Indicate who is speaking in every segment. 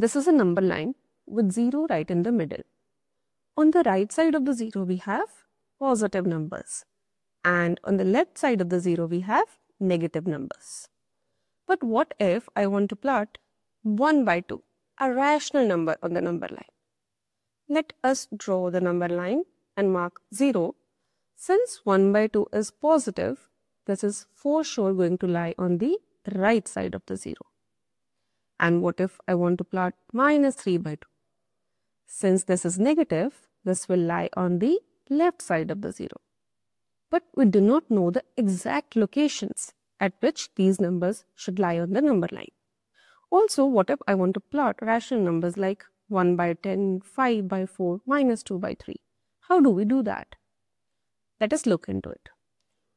Speaker 1: This is a number line with 0 right in the middle. On the right side of the 0 we have positive numbers and on the left side of the 0 we have negative numbers. But what if I want to plot 1 by 2, a rational number on the number line? Let us draw the number line and mark 0. Since 1 by 2 is positive, this is for sure going to lie on the right side of the 0. And what if I want to plot minus 3 by 2? Since this is negative, this will lie on the left side of the 0. But we do not know the exact locations at which these numbers should lie on the number line. Also, what if I want to plot rational numbers like 1 by 10, 5 by 4, minus 2 by 3? How do we do that? Let us look into it.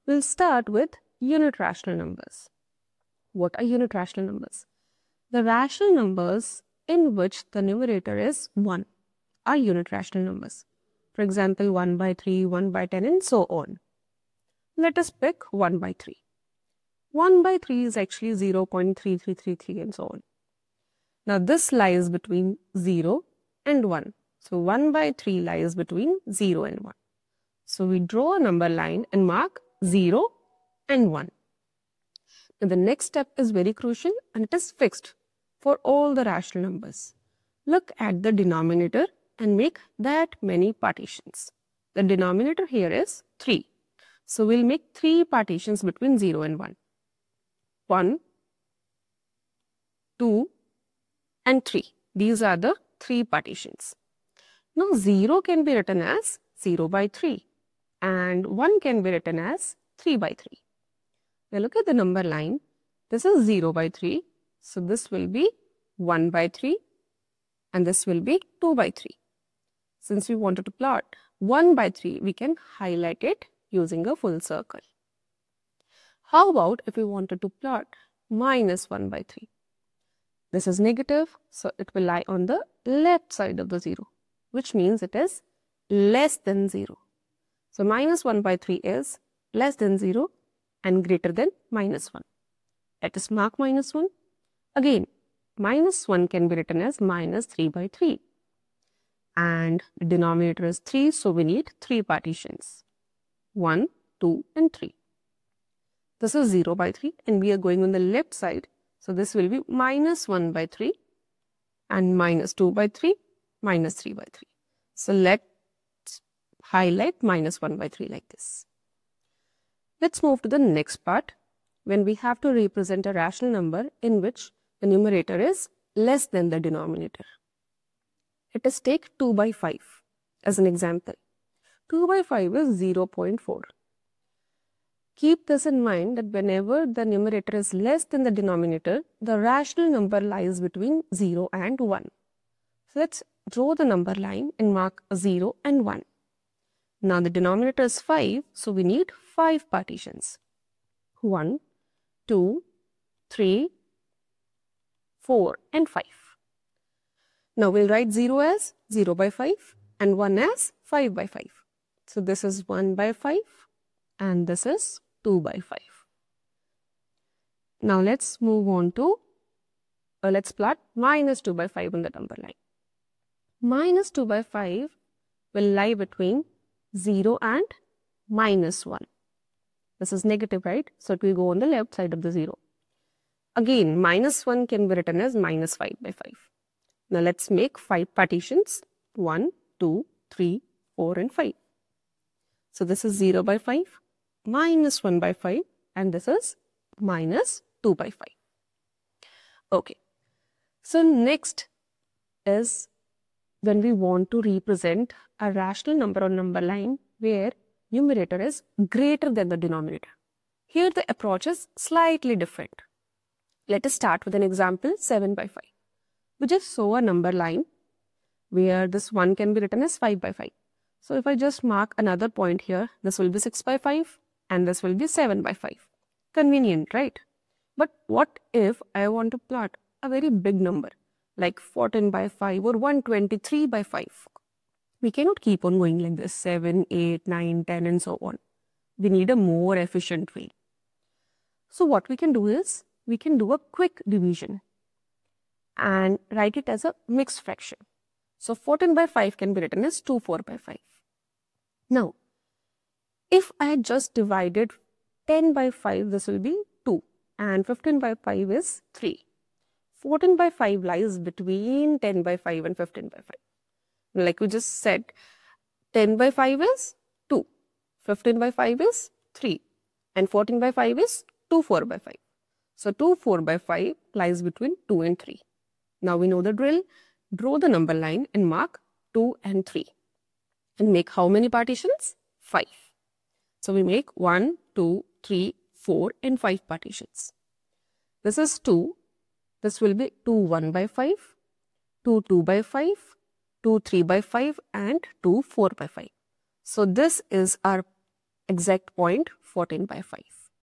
Speaker 1: We'll start with unit rational numbers. What are unit rational numbers? The rational numbers in which the numerator is 1 are unit rational numbers. For example, 1 by 3, 1 by 10 and so on. Let us pick 1 by 3. 1 by 3 is actually 0 0.3333 and so on. Now this lies between 0 and 1. So 1 by 3 lies between 0 and 1. So we draw a number line and mark 0 and 1. Now the next step is very crucial and it is fixed for all the rational numbers. Look at the denominator and make that many partitions. The denominator here is 3. So we'll make 3 partitions between 0 and 1. 1, 2 and 3. These are the 3 partitions. Now 0 can be written as 0 by 3 and 1 can be written as 3 by 3. Now look at the number line. This is 0 by 3. So this will be 1 by 3 and this will be 2 by 3. Since we wanted to plot 1 by 3, we can highlight it using a full circle. How about if we wanted to plot minus 1 by 3? This is negative, so it will lie on the left side of the 0, which means it is less than 0. So minus 1 by 3 is less than 0 and greater than minus 1. Let us mark minus 1. Again, minus 1 can be written as minus 3 by 3 and denominator is 3 so we need 3 partitions. 1 2 and 3 this is 0 by 3 and we are going on the left side. So this will be minus 1 by 3 and minus 2 by 3 minus 3 by 3 so let's highlight minus 1 by 3 like this. Let's move to the next part when we have to represent a rational number in which the numerator is less than the denominator let us take 2 by 5 as an example. 2 by 5 is 0 0.4. Keep this in mind that whenever the numerator is less than the denominator, the rational number lies between 0 and 1. So let's draw the number line and mark 0 and 1. Now the denominator is 5, so we need 5 partitions. 1, 2, 3, 4 and 5. Now we'll write 0 as 0 by 5 and 1 as 5 by 5. So this is 1 by 5 and this is 2 by 5. Now let's move on to, uh, let's plot minus 2 by 5 on the number line. Minus 2 by 5 will lie between 0 and minus 1. This is negative, right? So it will go on the left side of the 0. Again, minus 1 can be written as minus 5 by 5. Now let's make 5 partitions 1, 2, 3, 4 and 5. So this is 0 by 5 minus 1 by 5 and this is minus 2 by 5. Okay. So next is when we want to represent a rational number on number line where numerator is greater than the denominator. Here the approach is slightly different. Let us start with an example 7 by 5 we just saw a number line where this 1 can be written as 5 by 5. So if I just mark another point here, this will be 6 by 5 and this will be 7 by 5. Convenient, right? But what if I want to plot a very big number like 14 by 5 or 123 by 5? We cannot keep on going like this 7, 8, 9, 10 and so on. We need a more efficient way. So what we can do is we can do a quick division and write it as a mixed fraction. So 14 by 5 can be written as 2 4 by 5. Now, if I just divided 10 by 5, this will be 2 and 15 by 5 is 3. 14 by 5 lies between 10 by 5 and 15 by 5. Like we just said, 10 by 5 is 2, 15 by 5 is 3 and 14 by 5 is 2 4 by 5. So 2 4 by 5 lies between 2 and 3. Now we know the drill. Draw the number line and mark 2 and 3. And make how many partitions? 5. So we make 1, 2, 3, 4 and 5 partitions. This is 2. This will be 2 1 by 5, 2 2 by 5, 2 3 by 5 and 2 4 by 5. So this is our exact point 14 by 5.